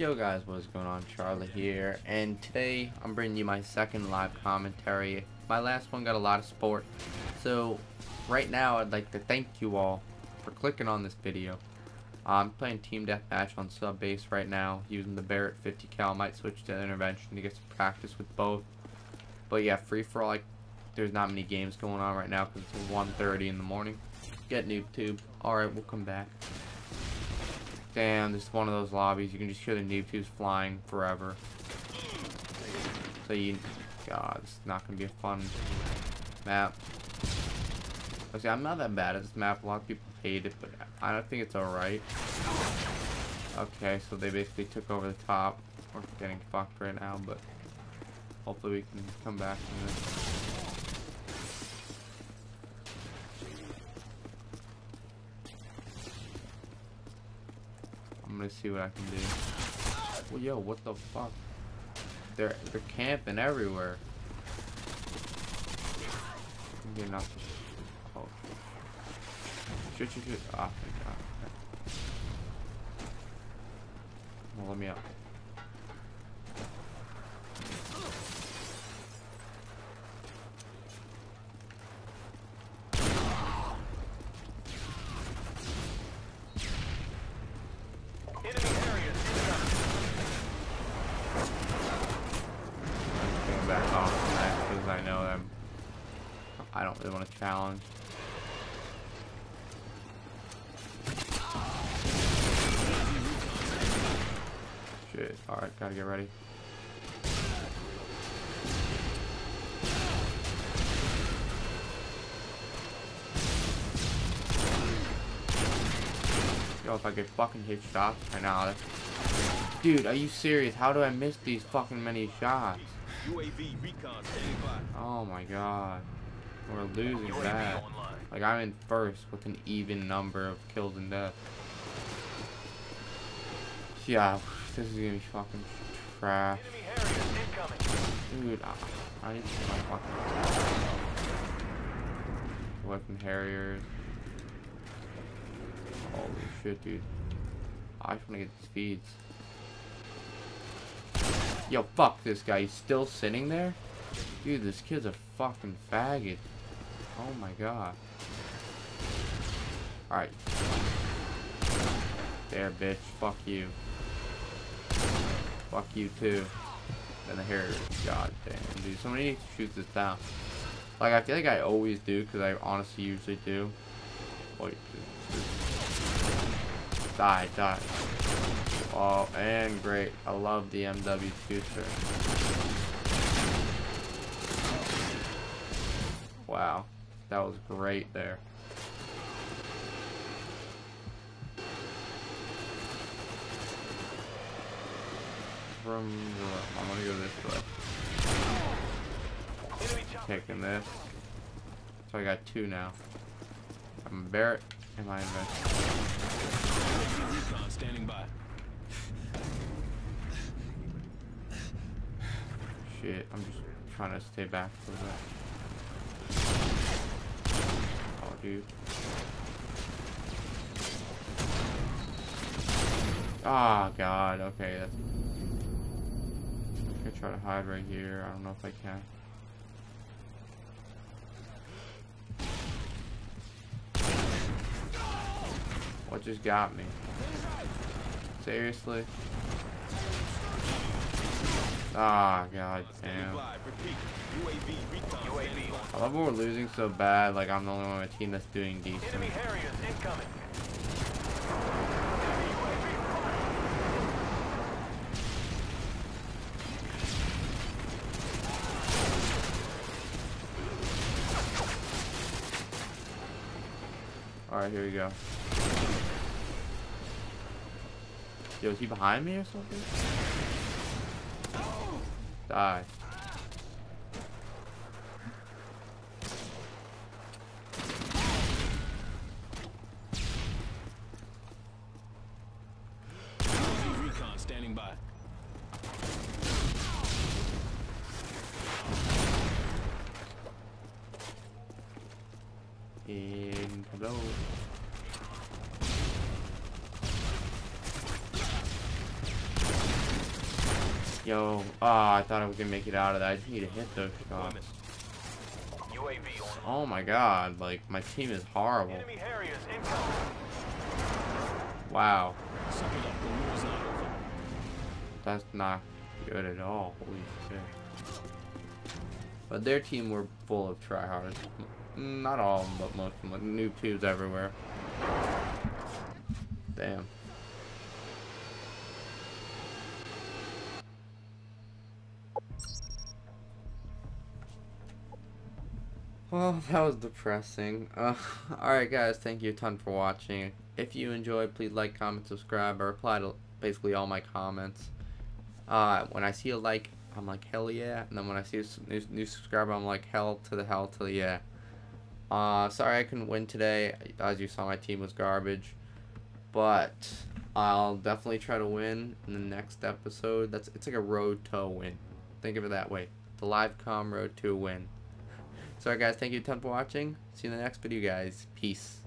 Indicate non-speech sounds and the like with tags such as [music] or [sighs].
Yo guys, what's going on? Charlie here, and today I'm bringing you my second live commentary. My last one got a lot of support, so right now I'd like to thank you all for clicking on this video. I'm playing Team Deathmatch on sub base right now, using the Barrett 50 cal. Might switch to intervention to get some practice with both. But yeah, free for all. Like, there's not many games going on right now because it's 1:30 in the morning. Get noob tube. All right, we'll come back. Damn, this is one of those lobbies. You can just hear the noob tubes flying forever. So you... God, it's not going to be a fun map. Okay, I'm not that bad at this map. A lot of people hate it, but I don't think it's alright. Okay, so they basically took over the top. We're getting fucked right now, but hopefully we can come back from this. Gonna see what I can do. Well, yo, what the fuck? They're they're camping everywhere. I'm getting off the oh shit shit shit. Ah, thank God. Well, let me up. I don't really want to challenge. Shit. Alright, gotta get ready. Yo, if I get fucking hit shots right now. Dude, are you serious? How do I miss these fucking many shots? Oh my god. We're losing bad. Like, I'm in first with an even number of kills and deaths. Yeah, this is gonna be fucking trash. Dude, I, I need to get my fucking weapon Harriers. Holy shit, dude. I just wanna get these feeds. Yo, fuck this guy. He's still sitting there? Dude, this kid's a fucking faggot. Oh my god. Alright. There, bitch. Fuck you. Fuck you too. And the hair. God damn, dude. Somebody needs to shoot this down. Like, I feel like I always do, because I honestly usually do. Wait. Die, die. Oh, and great. I love the MW future. Wow. That was great there. From I'm gonna go this way. Taking this. So I got two now. I'm Barrett and my invest. Standing by. [sighs] Shit, I'm just trying to stay back for that dude. Ah, oh, God. Okay, that's... I'm gonna try to hide right here. I don't know if I can. What just got me? Seriously? Ah, oh, god damn. I love when we're losing so bad, like I'm the only one on my team that's doing decent. Alright, here we go. Yo, is he behind me or something? Die. Recon standing by. In hello. Yo, ah, I thought I was gonna make it out of that. I just need to hit those shots. Oh my god, like, my team is horrible. Enemy Harriers incoming. Wow, Suck it up. The war's not over. that's not good at all. Holy shit. But their team were full of tryhards. Not all of them, but most of them. Like, noob tubes everywhere. Damn. Well, [laughs] that was depressing. Uh, [laughs] Alright guys, thank you a ton for watching. If you enjoyed, please like, comment, subscribe. I reply to basically all my comments. Uh, when I see a like, I'm like, hell yeah. And then when I see a new, new subscriber, I'm like, hell to the hell to the yeah. Uh, sorry I couldn't win today. As you saw, my team was garbage. But I'll definitely try to win in the next episode. That's It's like a road to a win. Think of it that way. The live com road to a win. Sorry guys, thank you a ton for watching. See you in the next video guys. Peace.